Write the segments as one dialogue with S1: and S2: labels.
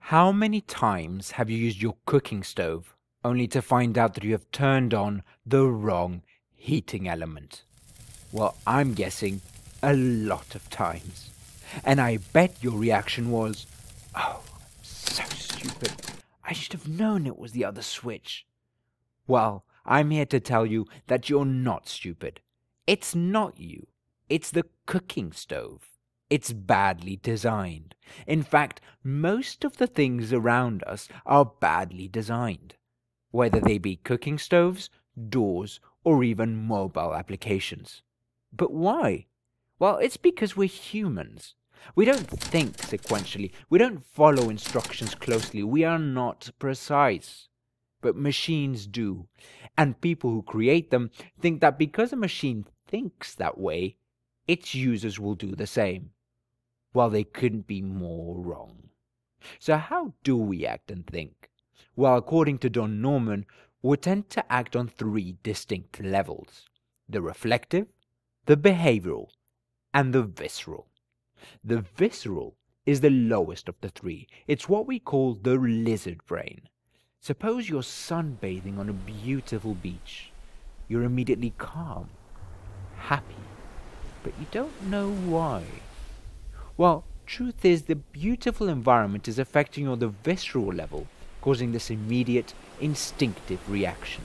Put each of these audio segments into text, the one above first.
S1: How many times have you used your cooking stove only to find out that you have turned on the wrong heating element? Well, I'm guessing a lot of times. And I bet your reaction was, oh, so stupid. I should have known it was the other switch. Well, I'm here to tell you that you're not stupid. It's not you. It's the cooking stove. It's badly designed. In fact, most of the things around us are badly designed, whether they be cooking stoves, doors, or even mobile applications. But why? Well, it's because we're humans. We don't think sequentially. We don't follow instructions closely. We are not precise. But machines do. And people who create them think that because a machine thinks that way, its users will do the same. Well, they couldn't be more wrong. So, how do we act and think? Well, according to Don Norman, we tend to act on three distinct levels the reflective, the behavioral, and the visceral. The visceral is the lowest of the three. It's what we call the lizard brain. Suppose you're sunbathing on a beautiful beach. You're immediately calm, happy, but you don't know why. Well, truth is the beautiful environment is affecting you on the visceral level, causing this immediate, instinctive reaction.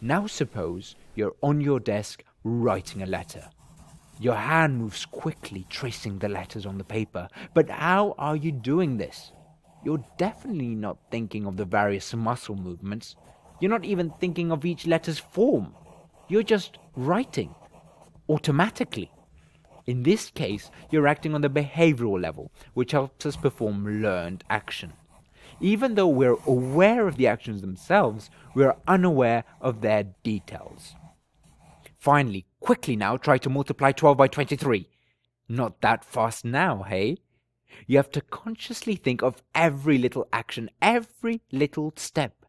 S1: Now suppose you're on your desk writing a letter. Your hand moves quickly, tracing the letters on the paper. But how are you doing this? You're definitely not thinking of the various muscle movements. You're not even thinking of each letter's form. You're just writing automatically. In this case, you're acting on the behavioral level, which helps us perform learned action. Even though we're aware of the actions themselves, we're unaware of their details. Finally, quickly now try to multiply 12 by 23. Not that fast now, hey? You have to consciously think of every little action, every little step.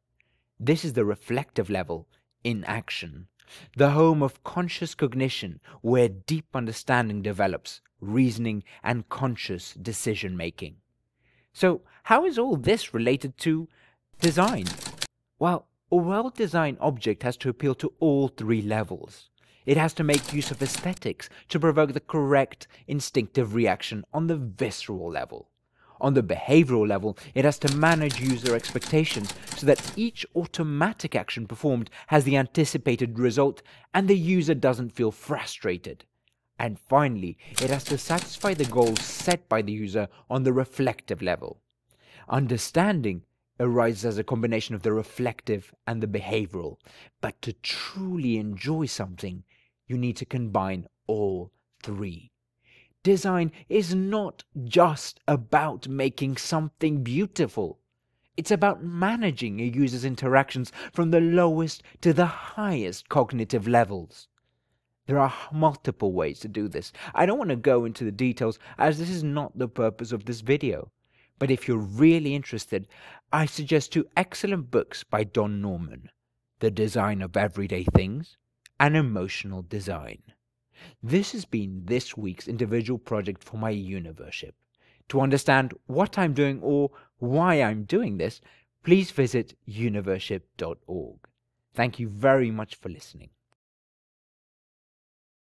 S1: This is the reflective level in action the home of conscious cognition, where deep understanding develops, reasoning, and conscious decision making. So, how is all this related to design? Well, a well designed object has to appeal to all three levels. It has to make use of aesthetics to provoke the correct instinctive reaction on the visceral level. On the behavioral level, it has to manage user expectations so that each automatic action performed has the anticipated result and the user doesn't feel frustrated. And finally, it has to satisfy the goals set by the user on the reflective level. Understanding arises as a combination of the reflective and the behavioral, but to truly enjoy something, you need to combine all three. Design is not just about making something beautiful. It's about managing a user's interactions from the lowest to the highest cognitive levels. There are multiple ways to do this. I don't want to go into the details as this is not the purpose of this video. But if you're really interested, I suggest two excellent books by Don Norman The Design of Everyday Things and Emotional Design. This has been this week's individual project for my univership. To understand what I'm doing or why I'm doing this, please visit univership.org. Thank you very much for listening.